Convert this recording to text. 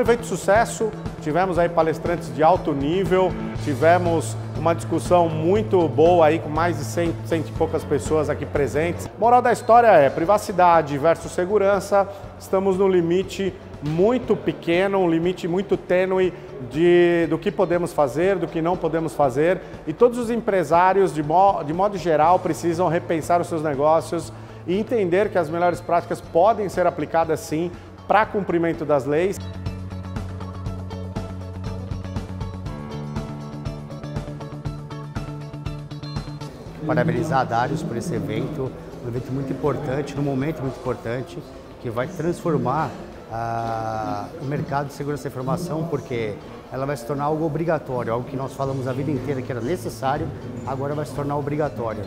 um evento de sucesso, tivemos aí palestrantes de alto nível, tivemos uma discussão muito boa aí com mais de 100, 100 e poucas pessoas aqui presentes. Moral da história é privacidade versus segurança, estamos no limite muito pequeno, um limite muito tênue de, do que podemos fazer, do que não podemos fazer e todos os empresários, de, mo, de modo geral, precisam repensar os seus negócios e entender que as melhores práticas podem ser aplicadas sim para cumprimento das leis. Parabenizar a Darius por esse evento, um evento muito importante, num momento muito importante, que vai transformar ah, o mercado de segurança da informação, porque ela vai se tornar algo obrigatório, algo que nós falamos a vida inteira que era necessário, agora vai se tornar obrigatório.